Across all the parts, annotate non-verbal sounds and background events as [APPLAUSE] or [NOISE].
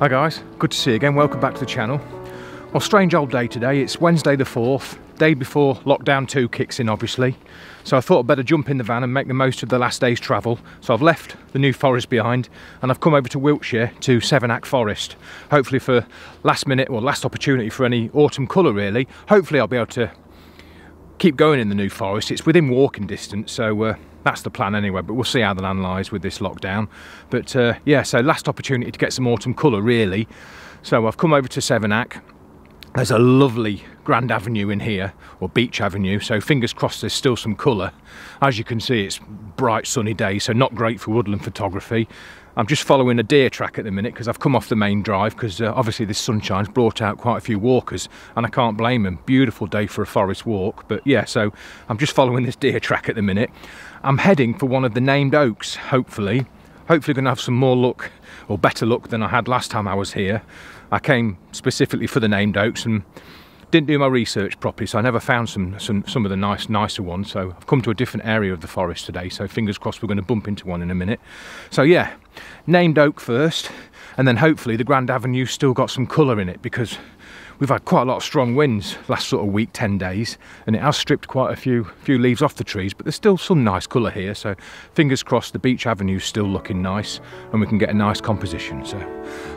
Hi guys, good to see you again. Welcome back to the channel. Well, strange old day today. It's Wednesday the 4th, day before lockdown 2 kicks in, obviously. So I thought I'd better jump in the van and make the most of the last day's travel. So I've left the New Forest behind and I've come over to Wiltshire to Savernake Forest. Hopefully for last minute or last opportunity for any autumn colour, really. Hopefully I'll be able to keep going in the New Forest. It's within walking distance, so uh, that's the plan anyway, but we'll see how the land lies with this lockdown. But uh, yeah, so last opportunity to get some autumn colour really. So I've come over to Savernake. There's a lovely Grand Avenue in here, or Beech Avenue, so fingers crossed there's still some colour. As you can see, it's bright sunny day, so not great for woodland photography. I'm just following a deer track at the minute because I've come off the main drive because uh, obviously this sunshine's brought out quite a few walkers and I can't blame them. Beautiful day for a forest walk, but yeah, so I'm just following this deer track at the minute. I'm heading for one of the named oaks, hopefully. Hopefully going to have some more luck or better luck than I had last time I was here. I came specifically for the named oaks and didn't do my research properly, so I never found some, some, some of the nice, nicer ones. So I've come to a different area of the forest today, so fingers crossed we're going to bump into one in a minute. So yeah, named oak first, and then hopefully the Grand Avenue still got some colour in it because we've had quite a lot of strong winds last sort of week, 10 days, and it has stripped quite a few few leaves off the trees, but there's still some nice colour here, so fingers crossed the Beech Avenue's still looking nice and we can get a nice composition. So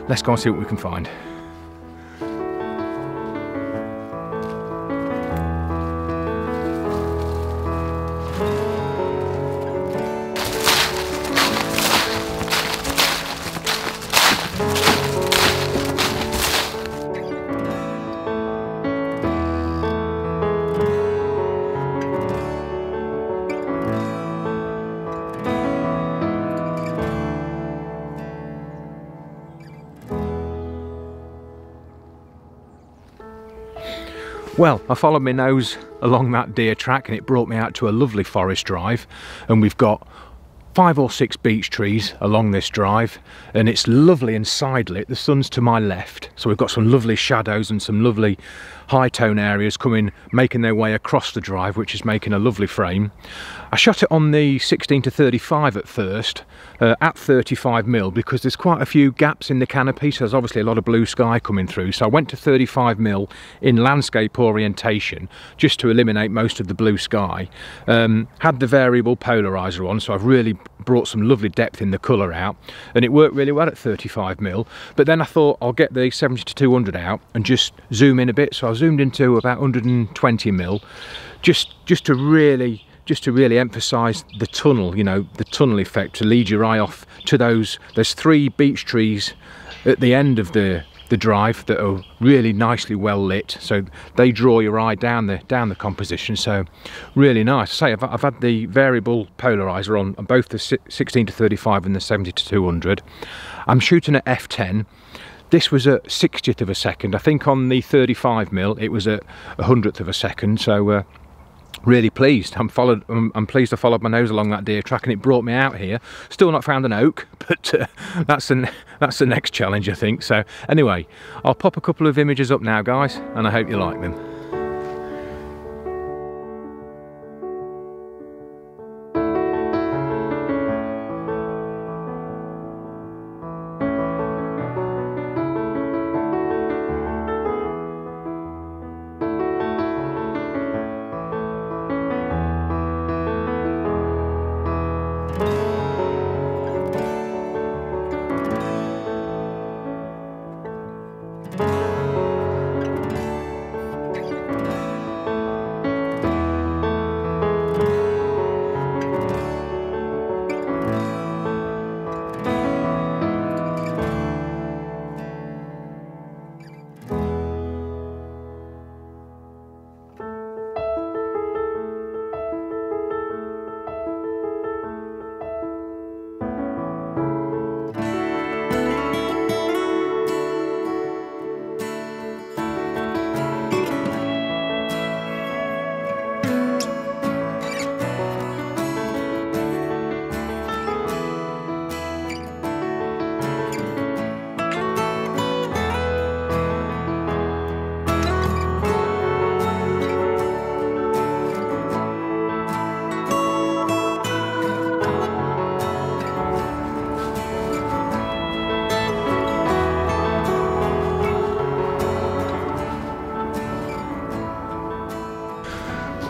let's go and see what we can find. Well, I followed my nose along that deer track and it brought me out to a lovely forest drive. And we've got five or six beech trees along this drive and it's lovely and sidelit. The sun's to my left so we've got some lovely shadows and some lovely high tone areas coming making their way across the drive which is making a lovely frame. I shot it on the 16 to 35 at first uh, at 35 mil because there's quite a few gaps in the canopy so there's obviously a lot of blue sky coming through. So I went to 35 mil in landscape orientation just to eliminate most of the blue sky. Um, had the variable polarizer on so I've really brought some lovely depth in the colour out and it worked really well at 35 mil. But then I thought I'll get the 70 to 200 out and just zoom in a bit. So I zoomed into about 120 mil just just to really just to really emphasize the tunnel you know the tunnel effect to lead your eye off to those there's three beech trees at the end of the the drive that are really nicely well lit. So they draw your eye down the down the composition. So really nice. Say I've, I've had the variable polarizer on, both the 16 to 35 and the 70 to 200 I'm shooting at f10 this was a 60th of a second. I think on the 35 mil it was at a hundredth of a second. So uh, really pleased. I'm followed. I'm, I'm, pleased I followed my nose along that deer track, and it brought me out here. Still not found an oak, [LAUGHS] but uh, that's the that's the next challenge, I think. So anyway, I'll pop a couple of images up now, guys, and I hope you like them.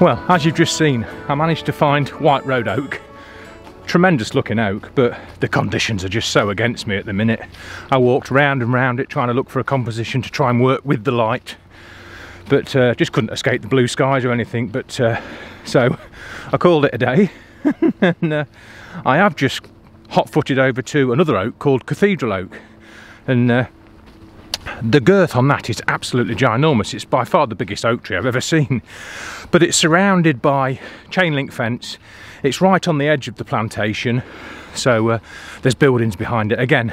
Well, as you've just seen, I managed to find white road oak. Tremendous looking oak, but the conditions are just so against me at the minute. I walked round and round it trying to look for a composition to try and work with the light, but uh, just couldn't escape the blue skies or anything. But uh, so I called it a day, [LAUGHS] and uh, I have just hot-footed over to another oak called Cathedral Oak, and uh, the girth on that is absolutely ginormous. It's by far the biggest oak tree I've ever seen. But it's surrounded by chain link fence. It's right on the edge of the plantation. So uh, there's buildings behind it. Again,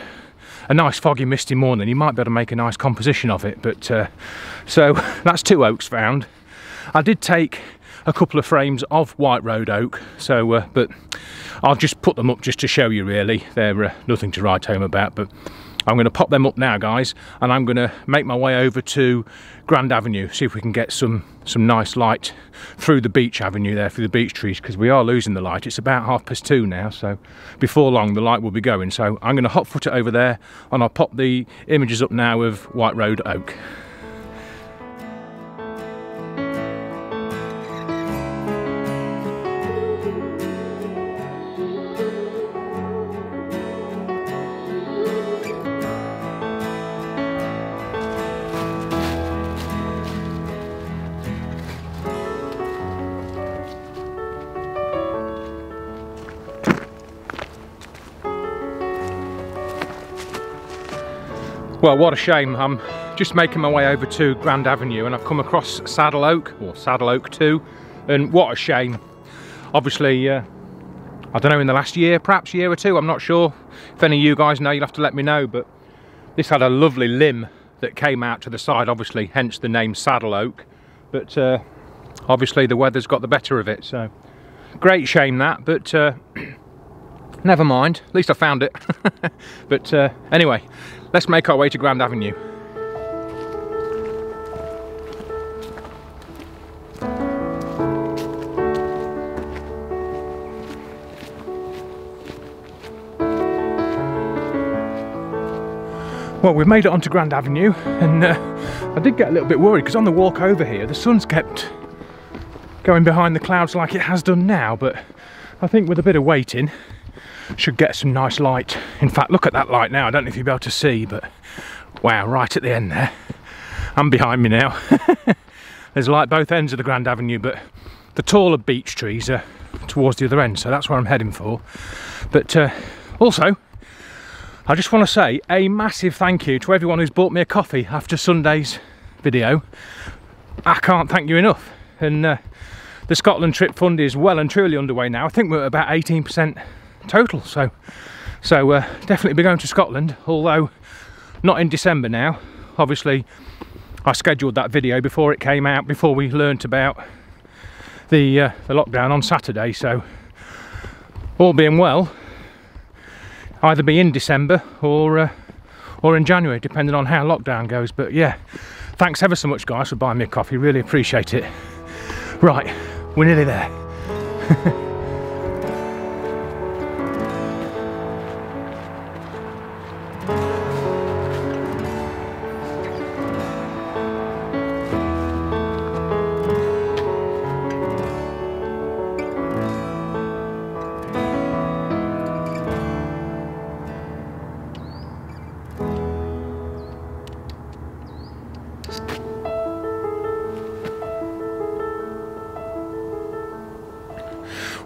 a nice foggy misty morning. You might be able to make a nice composition of it. But uh, so [LAUGHS] that's two oaks found. I did take a couple of frames of white road oak. So, uh, but I'll just put them up just to show you really. They're uh, nothing to write home about, but I'm going to pop them up now guys and I'm going to make my way over to Grand Avenue see if we can get some some nice light through the beech avenue there through the beech trees because we are losing the light. It's about half past two now so before long the light will be going. So I'm going to hot foot it over there and I'll pop the images up now of White Road Oak Well, what a shame. I'm just making my way over to Grand Avenue and I've come across Saddle Oak, or Saddle Oak 2, and what a shame. Obviously, uh, I don't know, in the last year, perhaps a year or two, I'm not sure. If any of you guys know, you'll have to let me know, but this had a lovely limb that came out to the side, obviously, hence the name Saddle Oak. But uh, obviously the weather's got the better of it, so great shame that, but uh, [CLEARS THROAT] never mind, at least I found it. [LAUGHS] but uh, anyway, Let's make our way to Grand Avenue. Well, we've made it onto Grand Avenue and uh, I did get a little bit worried because on the walk over here the sun's kept going behind the clouds like it has done now but I think with a bit of waiting should get some nice light. In fact, look at that light now. I don't know if you'll be able to see, but wow, right at the end there. I'm behind me now. [LAUGHS] There's light both ends of the Grand Avenue, but the taller beech trees are towards the other end, so that's where I'm heading for. But uh, also, I just want to say a massive thank you to everyone who's bought me a coffee after Sunday's video. I can't thank you enough. And uh, the Scotland trip fund is well and truly underway now. I think we're about 18% total. So, so uh, definitely be going to Scotland, although not in December now. Obviously, I scheduled that video before it came out, before we learnt about the uh, the lockdown on Saturday. So, all being well, either be in December or uh, or in January, depending on how lockdown goes. But yeah, thanks ever so much, guys, for buying me a coffee. Really appreciate it. Right, we're nearly there. [LAUGHS]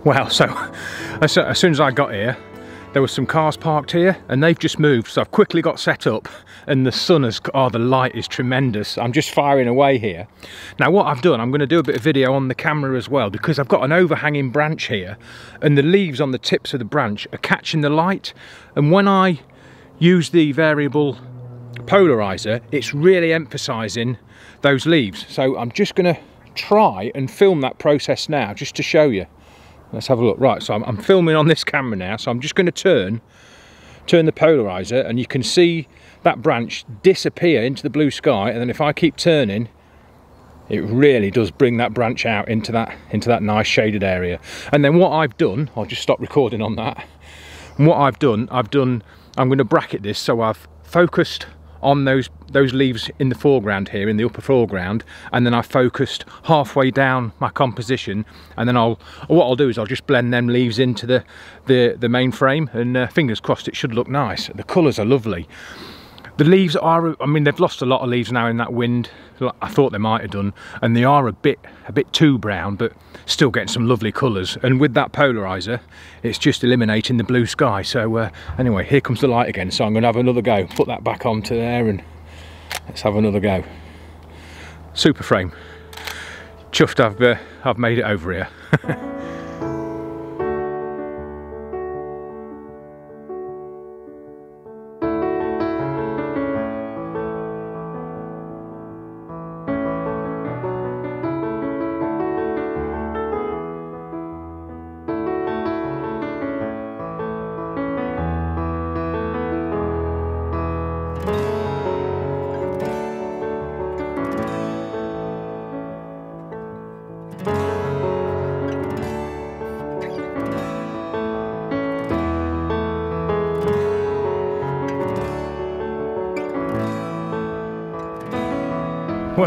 Well, so as soon as I got here, there were some cars parked here and they've just moved. So I've quickly got set up and the sun has, oh, the light is tremendous. I'm just firing away here. Now what I've done, I'm gonna do a bit of video on the camera as well because I've got an overhanging branch here and the leaves on the tips of the branch are catching the light. And when I use the variable polarizer, it's really emphasizing those leaves. So I'm just gonna try and film that process now just to show you. Let's have a look. Right, so I'm, I'm filming on this camera now, so I'm just going to turn turn the polarizer and you can see that branch disappear into the blue sky and then if I keep turning it really does bring that branch out into that into that nice shaded area and then what I've done I'll just stop recording on that what I've done I've done I'm going to bracket this so I've focused on those those leaves in the foreground here in the upper foreground and then I focused halfway down my composition and then I'll what I'll do is I'll just blend them leaves into the the, the main frame and uh, fingers crossed it should look nice. The colours are lovely the leaves are I mean they've lost a lot of leaves now in that wind. I thought they might have done. And they are a bit a bit too brown but still getting some lovely colours. And with that polarizer it's just eliminating the blue sky. So uh, anyway here comes the light again. So I'm gonna have another go. Put that back onto there and let's have another go. Super frame. Chuffed I've uh, I've made it over here [LAUGHS]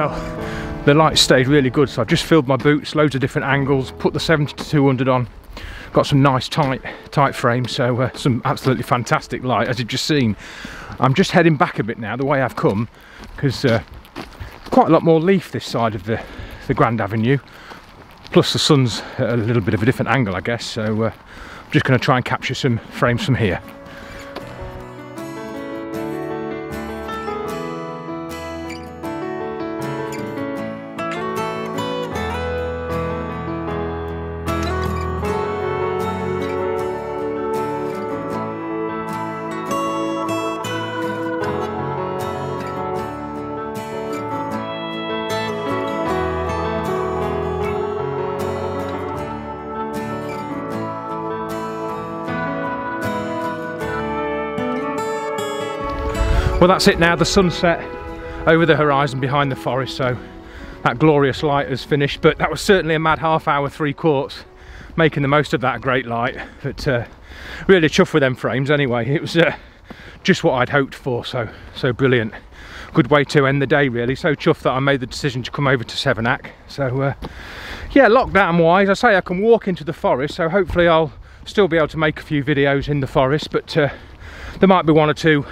Well, the light stayed really good, so I've just filled my boots, loads of different angles, put the 70 to 200 on, got some nice tight tight frames, so uh, some absolutely fantastic light, as you've just seen. I'm just heading back a bit now, the way I've come, because uh, quite a lot more leaf this side of the, the Grand Avenue, plus the sun's at a little bit of a different angle, I guess, so uh, I'm just going to try and capture some frames from here. Well that's it now, the sunset over the horizon behind the forest so that glorious light has finished. But that was certainly a mad half hour, three quarts making the most of that great light. But uh, really chuffed with them frames anyway. It was uh, just what I'd hoped for so so brilliant. Good way to end the day really. So chuffed that I made the decision to come over to Savernake. So uh, yeah lockdown wise I say I can walk into the forest so hopefully I'll still be able to make a few videos in the forest. But uh, there might be one or two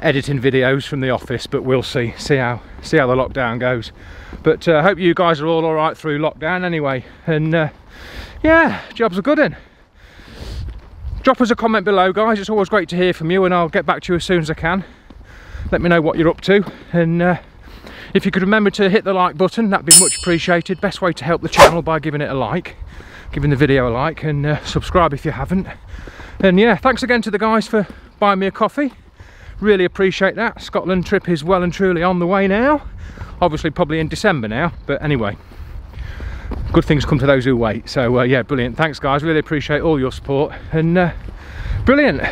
editing videos from the office but we'll see see how see how the lockdown goes. But I uh, hope you guys are all all right through lockdown anyway and uh, yeah jobs are good in drop us a comment below guys. It's always great to hear from you and I'll get back to you as soon as I can. Let me know what you're up to and uh, if you could remember to hit the like button that'd be much appreciated. Best way to help the channel by giving it a like giving the video a like and uh, subscribe if you haven't. And yeah thanks again to the guys for buying me a coffee really appreciate that. Scotland trip is well and truly on the way now. Obviously probably in december now but anyway. Good things come to those who wait. So uh, yeah brilliant. Thanks guys. Really appreciate all your support. And uh, brilliant.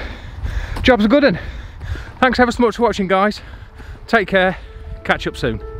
Jobs are good and thanks ever so much for watching guys. Take care. Catch up soon